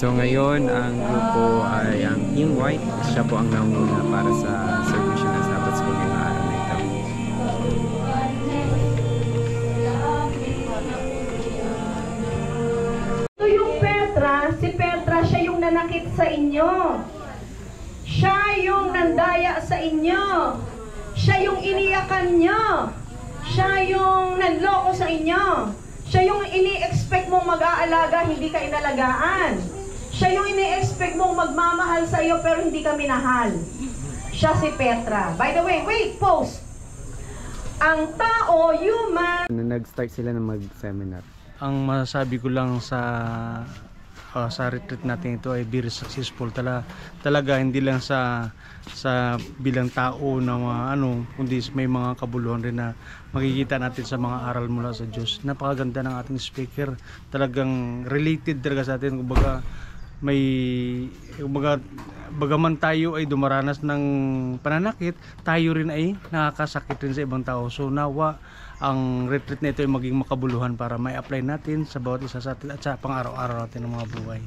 So ngayon, ang grupo ay ang Team White. Siya po ang nanguna para sa service ng Sabbath School ngayong araw na ito. Ito yung Petra, si Petra, siya yung nanakit sa inyo. Siya yung nandaya sa inyo. Siya yung iniyakan nyo. Siya yung nanloko sa inyo. Siya yung ini-expect mong mag-aalaga, hindi ka inalagaan. Siya yung ini-expect mong magmamahal sa iyo pero hindi ka minahal. Siya si Petra. By the way, wait, pause. Ang tao, human, Nag-start sila na mag-seminar. ang masasabi ko lang sa ah, sa retreat natin ito ay very successful talaga talaga hindi lang sa sa bilang tao na mga ano kundi may mga kabuluhan rin na makikita natin sa mga aral mula sa Diyos napakaganda ng ating speaker talagang related talaga sa atin kumbaga may kumbaga bagaman tayo ay dumaranas ng pananakit tayo rin ay nakakasakit rin sa ibang tao so nawa ang retreat na ito ay maging makabuluhan para may apply natin sa bawat isa sa atin at sa pang-araw-araw natin ng mga buhay.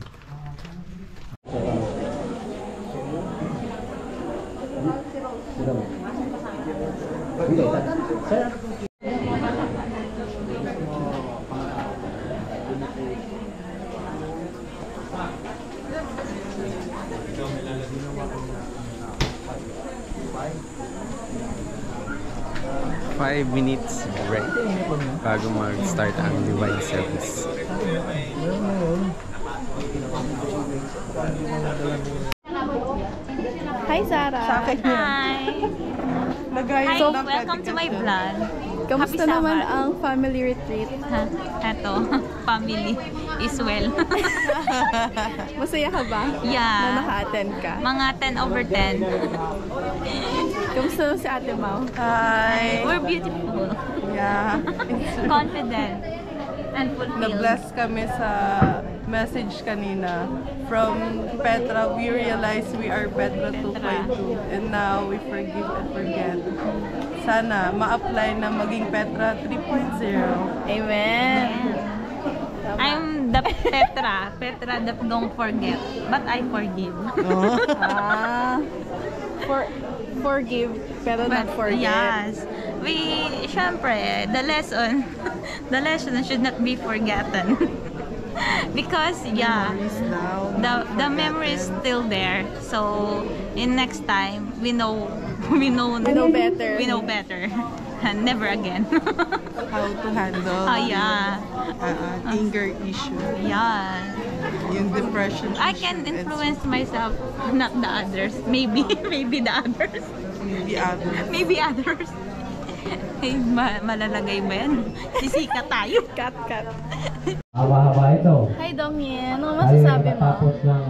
Five minutes break bago mag-start ang divine service. Hi, Sarah. Hi! Hi, So, welcome to my vlog. Kamusta Happy naman Sabbath. ang family retreat? Ha, Eto, family is well. Masaya ka ba? Na yeah. naka-attend ka? Mga 10 over 10. Kamusta si Ate Mau? Hi! We're beautiful, Yeah. confident, and fulfilled. Na-bless kami sa message kanina. From Petra, we realize we are Petra 2.2 and now we forgive and forget. Sana ma-apply na maging Petra 3.0. Amen. I'm the Petra. Petra that don't forget, but I forgive. Ah, for, forgive, pero not forget. Yes. We, syempre, the lesson, the lesson should not be forgotten. Because, yeah, the, the memory is still there. So, in next time, we know, we know, We know better. We know better. And never again. How to handle oh, yeah. uh, uh, anger issue, Yeah. yung depression I issue, can and influence myself, not the others. Maybe, maybe the others. maybe others. Maybe others. Eh, ma malalagay ba yan? Sisika tayo. Cut, cut. Haba-haba ito. Hi, Dong Yen. Ano masasabi mo? ng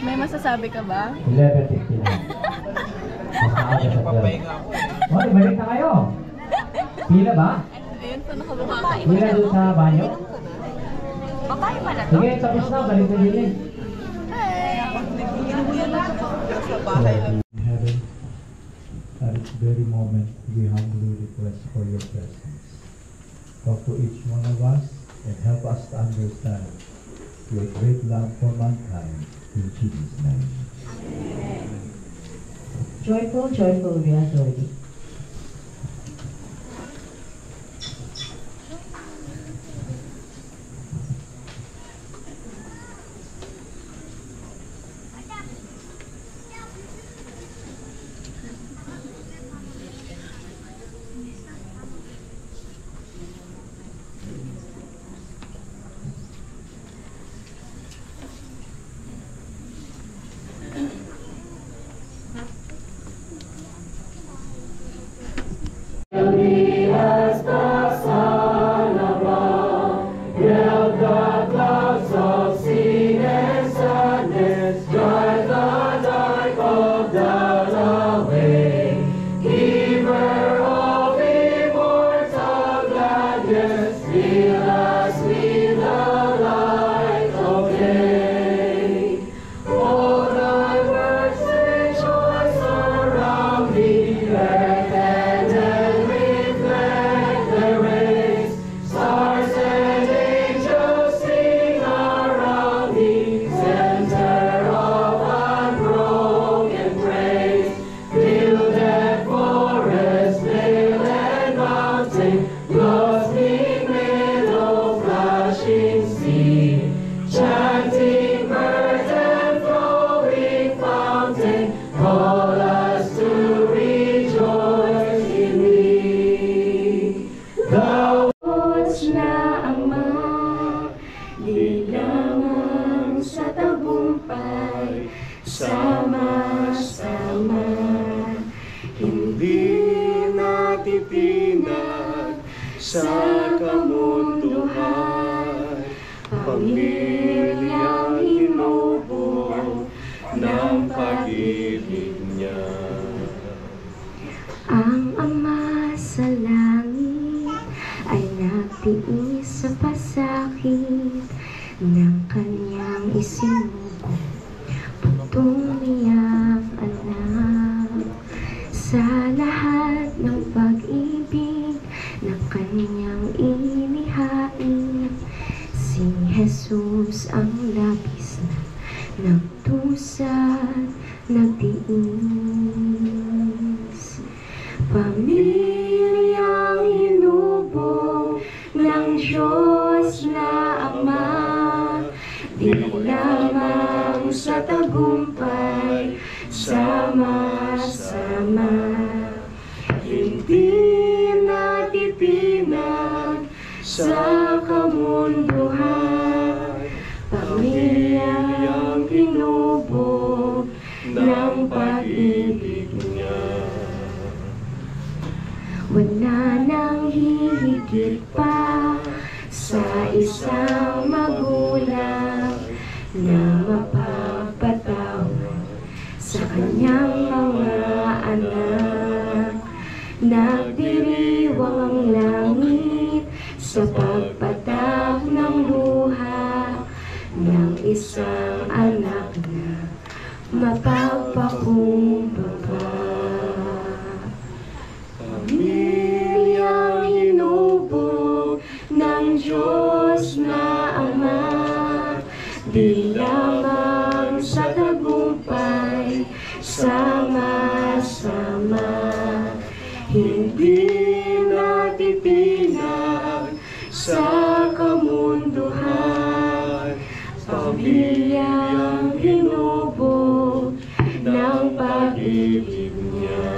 May masasabi ka ba? 11.59. Sa 12. O, di balik na kayo. Pila ba? Ayun pa nakabuka. Pila doon sa banyo? Babae pala to? Sige, tapos na. Balik na din eh. At this very moment, we humbly request for your presence. Talk to each one of us and help us to understand your great love for mankind. In Jesus' name. Joyful, joyful, we are thee. Natitinag sa kamunduhan. Pamilyang na nagtusad, nagtiis. Hihigit pa sa isang magulang na mapagpatawad sa kanyang mga anak. Nagdiriwang ang langit sa pagpatak ng luha ng isang Hindi natitinag sa kamunduhan Pamilyang hinubog ng pag-ibig niya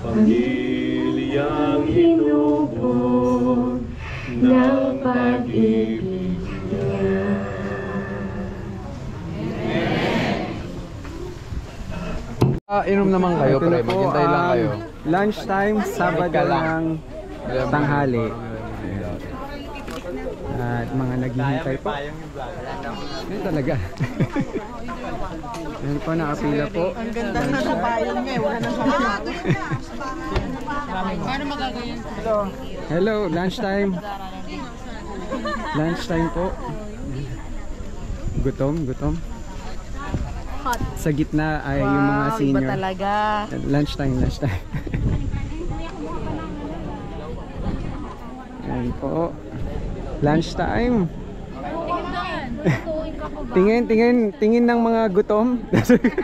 Pamilyang hinubog ng pag-ibig niya Ah, inom naman kayo, pre. Maghintay lang ang kayo. Lunchtime, Sabado ng tanghali. At mga naghihintay po. Yan talaga. Yan po, nakapila po. Ang ganda na sa bayan niya eh. Wala nang Hello, lunchtime. Lunchtime po. Gutom, gutom. Hot. Sa gitna ay yung mga Wow, senior. iba talaga. Lunchtime, lunchtime. Ayan po. Lunchtime. tingin, tingin, tingin ng mga gutom.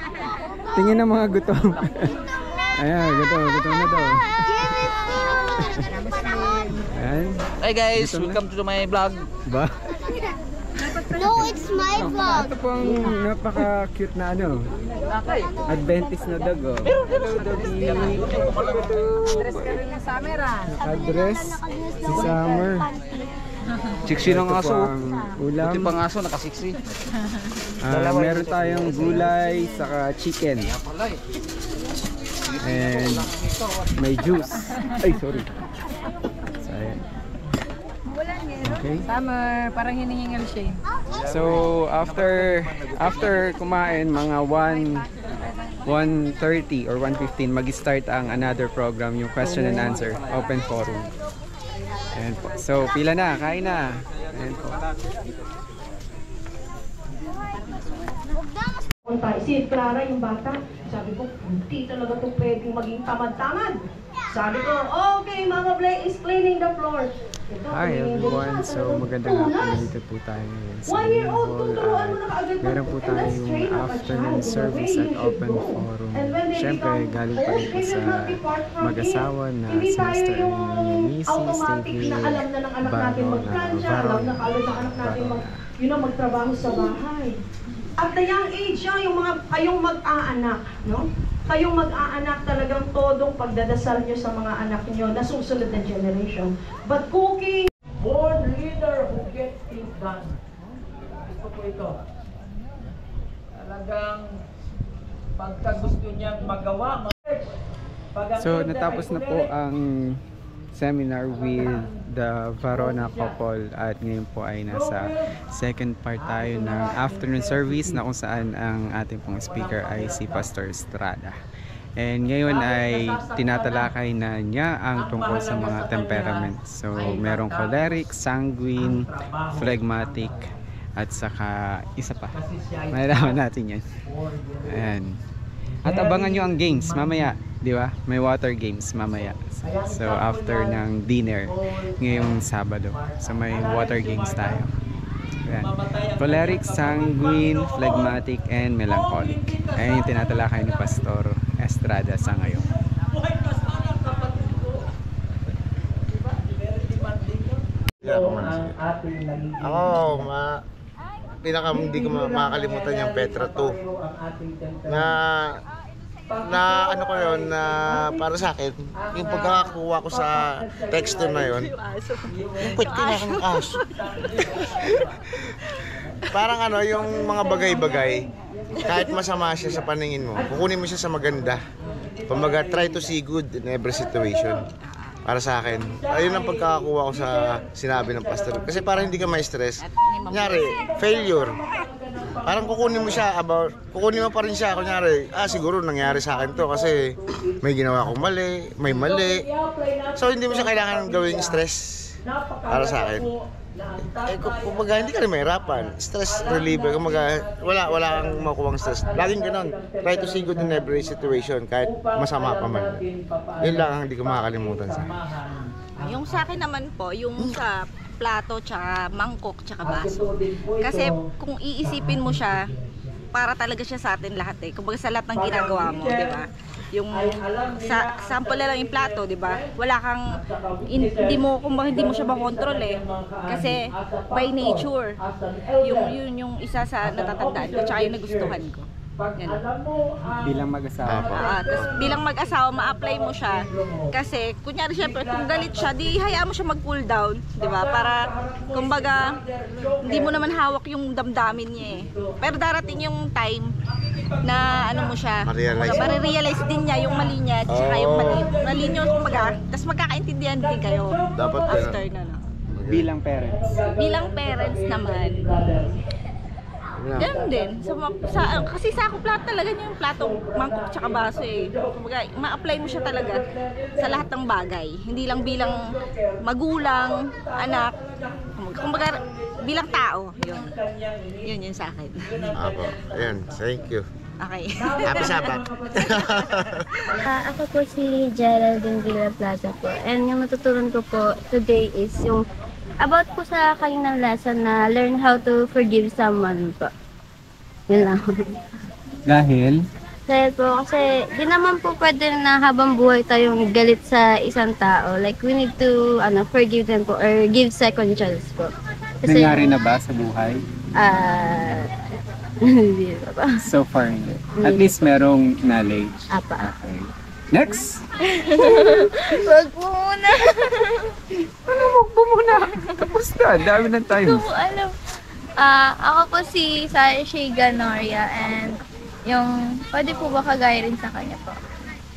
tingin ng mga gutom. Ayan, gutom, gutom na daw. Ayan. Hey guys, welcome to my vlog. Ba? No, it's my vlog. Ito pong napaka-cute na ano. Adventist na dog oh. Hello, doggy. Naka-dress si Summer. Siksi ng aso. ulam. Buti pang aso, nakasiksi. Ah, meron tayong gulay, saka chicken. And may juice. Ay, sorry. So, ayan. Okay. Summer, parang hinihingal siya eh. So, after after kumain, mga 1 1.30 or 1.15, mag-start ang another program, yung question and answer, open forum. Ayan po. So, pila na, kain na. Ayan po. Punta, si Clara yung bata, sabi ko, hindi talaga ito pwedeng maging tamad-tamad. Sabi ko, okay, Mama Blay is cleaning the floor. Ito, Hi everyone, so magandang hapon dito po tayo ngayon sa One year old, tuturuan mo na kaagad. Meron po tayong afternoon service at you open forum. Siyempre, galing pa rin po sa mag-asawa na si Mr. and Mrs. automatic Stevie na alam na ng anak natin Baro na magplansya, Baro alam na kaagad ng anak natin mag, you know, magtrabaho sa bahay. At the young age, yan, yung mga, kayong mag-aanak, no? Kayong mag-aanak talagang todong pagdadasal nyo sa mga anak nyo na susunod na generation. But cooking, Born leader who gets things done. Gusto ko ito. Alam hanggang pagka gusto niyang magawa. So, natapos na po ang seminar with the Varona couple at ngayon po ay nasa second part tayo ng afternoon service na kung saan ang ating pong speaker ay si Pastor Estrada. And ngayon ay tinatalakay na niya ang tungkol sa mga temperament. So, merong choleric, sanguine, phlegmatic, at saka isa pa. Malalaman natin yan. Ayan. At abangan nyo ang games mamaya, di ba? May water games mamaya. So after ng dinner ngayong Sabado. So may water games tayo. Ayan. Choleric, sanguine, phlegmatic, and melancholic. Ayan yung tinatalakay ni Pastor Estrada sa ngayon. Ako. Ako, ma pinaka hindi ko ma- makakalimutan yung Petra 2 na na ano ko yun na para sa akin yung pagkakakuha ko sa texto na yun yung pwede na akong aso parang ano yung mga bagay-bagay kahit masama siya sa paningin mo kukunin mo siya sa maganda kumbaga try to see good in every situation para sa akin. Ayun ang pagkakakuha ko sa sinabi ng pastor. Kasi para hindi ka ma-stress. Kunyari, failure. Parang kukunin mo siya about, kukunin mo pa rin siya. Kunyari, ah siguro nangyari sa akin to kasi may ginawa akong mali, may mali. So hindi mo siya kailangan gawing stress para sa akin. Eh, kumbaga, hindi ka rin mahirapan. Stress reliever. Kumbaga, wala, wala kang makuwang stress. Laging ganon. Try to see good in every situation, kahit masama pa man. Yun lang ang hindi ko makakalimutan sa akin. Yung sa akin naman po, yung sa plato, tsaka mangkok, tsaka baso. Kasi kung iisipin mo siya, para talaga siya sa atin lahat eh. Kumbaga sa lahat ng ginagawa mo, di ba? Yung sa sample na lang yung plato, di ba? Wala kang in- hindi mo kumbaga hindi mo siya makontrol eh. Kasi by nature, yung yun yung isa sa natatandaan ko tsaka yung nagustuhan ko. Ganun. Bilang mag-asawa. Ah, tapos bilang mag-asawa, ma-apply mo siya. Kasi, kunyari syempre, kung galit siya, di hayaan mo siya mag-cool down. di ba Para, kumbaga, hindi mo naman hawak yung damdamin niya eh. Pero darating yung time na ano mo siya, Ma-realize. kumbaga, realize din niya yung mali niya, at saka yung mali, mali niyo, kumbaga, tapos magkakaintindihan din kayo Dapat after ganun. na, no? Bilang parents. Bilang parents naman, Ganun din. Sa, sa, kasi sa ako plato talaga niya yung platong mangkok tsaka baso eh. Kumbaga, ma-apply mo siya talaga sa lahat ng bagay. Hindi lang bilang magulang, anak, kumbaga, kumbaga bilang tao. Yun. Yun yun sa akin. Apo. Ayan, thank you. Okay. Happy Sabbath. Ah, ako po si Geraldine Villa Plaza po. And yung natutunan ko po today is yung about po sa kaninang lesson na learn how to forgive someone po. Yun lang. Dahil, Dahil po, kasi di naman po pwede na habang buhay tayong galit sa isang tao. Like, we need to ano, forgive them po or give second chance po. nangyari na ba sa buhay? Ah, hindi pa ba? So far, hindi. At least merong knowledge. Apa. Okay. Next! Wag po muna. ano wag po muna? Tapos na, dami ng time. Hindi ko alam. Ah, ako po si Shay Ganoria and yung pwede po ba kagaya rin sa kanya po.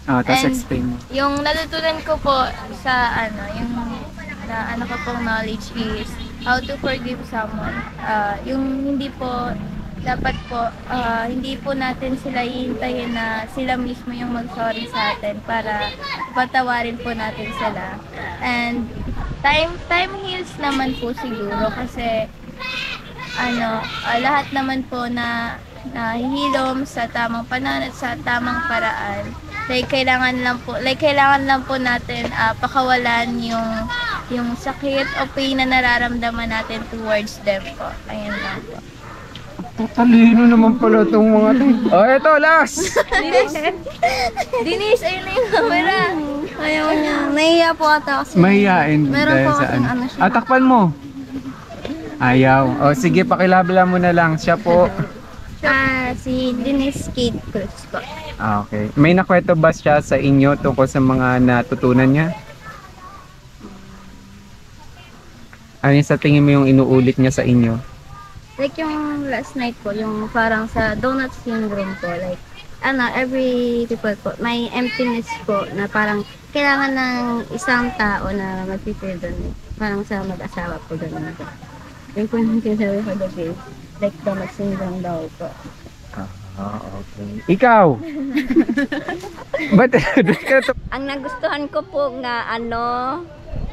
Ah, tapos explain mo. Yung natutunan ko po sa ano, yung na ano ko pong knowledge is how to forgive someone. Ah, yung hindi po dapat po ah, hindi po natin sila hihintayin na sila mismo yung mag-sorry sa atin para patawarin po natin sila. And time time heals naman po siguro kasi ano, ah, lahat naman po na nahihilom sa tamang panahon at sa tamang paraan. Like kailangan lang po, like kailangan lang po natin ah, pakawalan yung yung sakit o pain na nararamdaman natin towards them po. Ayun lang po. Talino naman pala itong mga to. Oh, eto, last! Dinis! Dinis, ayun na yung camera. Ayaw niya. Nahiya po ata kasi. Mahihain Meron dahil po sa kasing ano. siya. Ah, takpan mo. Ayaw. O sige, pakilabla mo na lang. Siya po. Ah, si Denise Kate Cruz po. Ah, okay. May nakwento ba siya sa inyo tungkol sa mga natutunan niya? Ano yung sa tingin mo yung inuulit niya sa inyo? Like yung last night po, yung parang sa donut syndrome po, like, ano, every people po, may emptiness po na parang kailangan ng isang tao na mag-feel doon. Parang sa mag-asawa po doon. Yung po yung sinasabi ko the like donut syndrome daw po. Ah, okay. Ikaw! Ba't doon? Ang nagustuhan ko po nga ano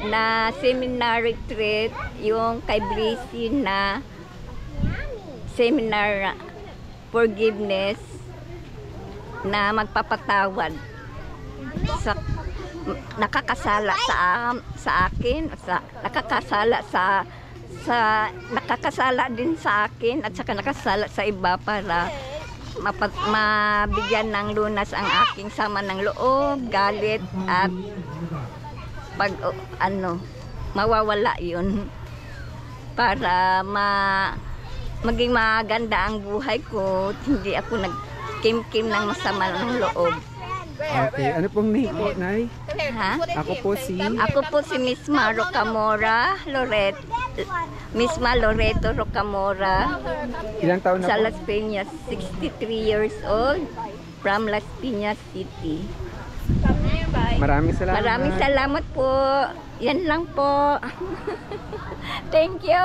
na seminar retreat yung kay Blissy na seminar forgiveness na magpapatawad sa nakakasala sa sa akin sa nakakasala sa sa nakakasala din sa akin at saka nakasala sa iba para mapat, mabigyan ng lunas ang aking sama ng loob, galit at pag ano mawawala yun para ma maging maganda ang buhay ko hindi ako nag kim-kim ng masama ng loob Okay, ano pong name po, Nay? ha? Ako po si... Ako po si Miss Ma Rocamora Loret Miss Ma Loreto Rocamora Ilang taon na sa po? Las Piñas 63 years old from Las Piñas City Maraming salamat. Maraming salamat po. Yan lang po. Thank you.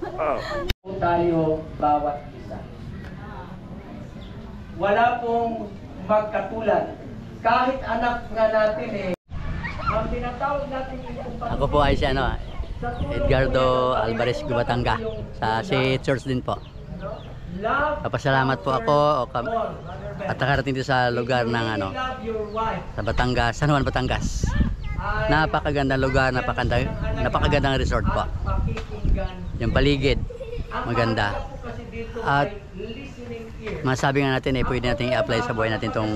po tayo bawat isa. Wala pong magkatulad. Kahit anak nga natin eh, ang tinatawag natin yung Ako po ay si ano, Edgardo Alvarez Gubatanga sa si Church din po. Papasalamat po ako o kam- at nakarating dito sa lugar ng ano, sa Batangas, San Juan, Batangas. Napakagandang lugar, napakaganda, napakagandang resort po. Yung paligid, maganda. At masabi nga natin eh, pwede natin i-apply sa buhay natin tong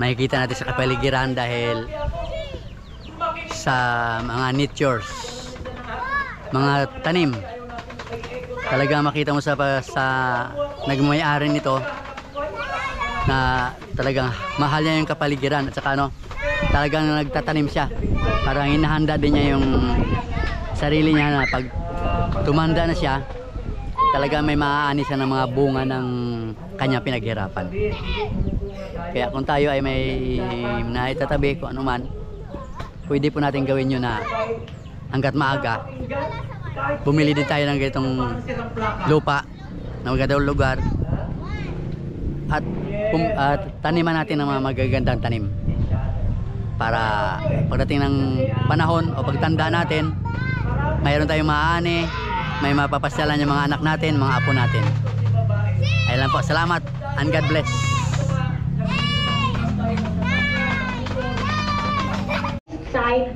makikita natin sa kapaligiran dahil sa mga natures, mga tanim. Talaga makita mo sa, sa nagmay-ari nito na talagang mahal niya yung kapaligiran at saka ano, talagang nagtatanim siya. Parang hinahanda din niya yung sarili niya na pag tumanda na siya, talaga may maaani siya ng mga bunga ng kanya pinaghirapan. Kaya kung tayo ay may naitatabi kung ano man, pwede po natin gawin yun na hanggat maaga, bumili din tayo ng ganitong lupa na magandang lugar at, pum, at taniman natin ng mga magagandang tanim para pagdating ng panahon o pagtanda natin mayroon tayong maaani may mapapasyalan yung mga anak natin mga apo natin ayun lang po salamat and God bless side.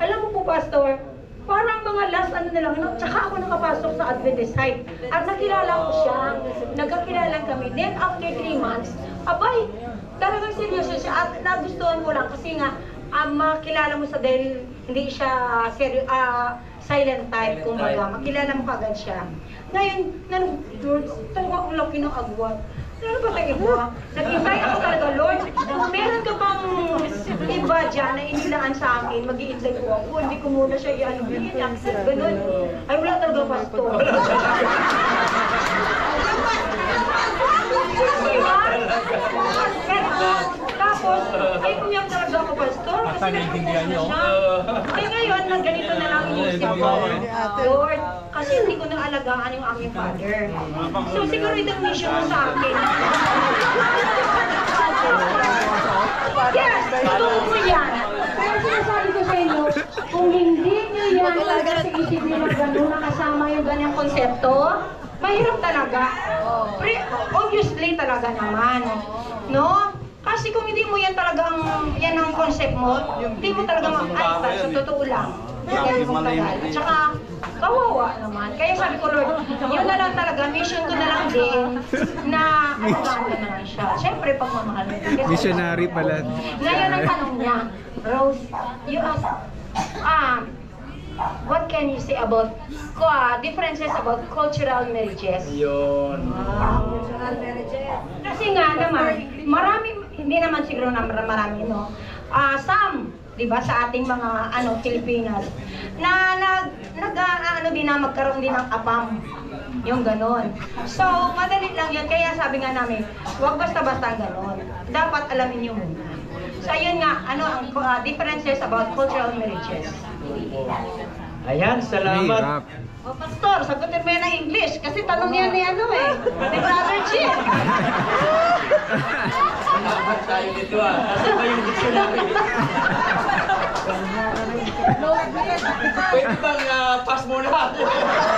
Alam mo po, Pastor, parang mga last ano na lang, no? tsaka ako nakapasok sa Adventist side. At nakilala ko siya, nagkakilala kami. Then after three months, abay, talagang seryoso siya. At nagustuhan ko lang kasi nga, ah, makilala mo sa dahil hindi siya seryo, ah, silent type, kumbaga. Makilala mo kagad siya. Ngayon, nan, George, talaga ang laki ng agwat. Ano ba tayo iba? Nag-invite ako talaga, Lord. Kung meron ka bang iba dyan na inilaan sa akin, mag i ko ako. Hindi ko muna siya i-ano. Ganun. Ay, wala talaga, Pastor. Diba? Tapos, ay umiyak talaga ako, Pastor. Kasi naiintindihan niyo. Ay ngayon, nang ganito na lang iisip ko. Lord, kasi hindi ko na alagaan yung aking father. So, siguro itong mission mo sa akin. Yes, totoo mo yan. Pero sinasabi ko sa inyo, kung hindi nyo yan sa isip nyo na gano'n nakasama yung ganyang konsepto, mahirap talaga. Pre, obviously talaga naman. No? Kasi kung hindi mo yan talaga ang, yan ang concept mo, hindi mo talaga ma- ay, sa totoo lang. Ganun tagal. At saka, kawawa naman. Kaya sabi ko, Lord, yun na lang talaga, mission ko na lang din, na alagaan ko na lang siya. Siyempre, pagmamahal mo. Kasi- Missionary pala. ngayon ang tanong niya, Rose, you ask, um, what can you say about uh, differences about cultural marriages? Yun. Cultural marriages. Kasi nga naman, marami, hindi naman siguro na marami, no? Ah, some, di ba, sa ating mga, ano, Pilipinas, na nag, nag, ah, ano din na, magkaroon din ng apam. Yung ganon. So, madali lang yun. Kaya sabi nga namin, huwag basta-basta ganon. Dapat alamin nyo muna. So, yun nga, ano ang uh, differences about cultural marriages. Ayan, salamat. Hirap. O, Pastor, sagutin mo yan ng English kasi tanong yan ni ano eh, ni Brother Chip. Salamat tayo dito ah. Kasi ba yung dictionary? Pwede bang ah, pass muna?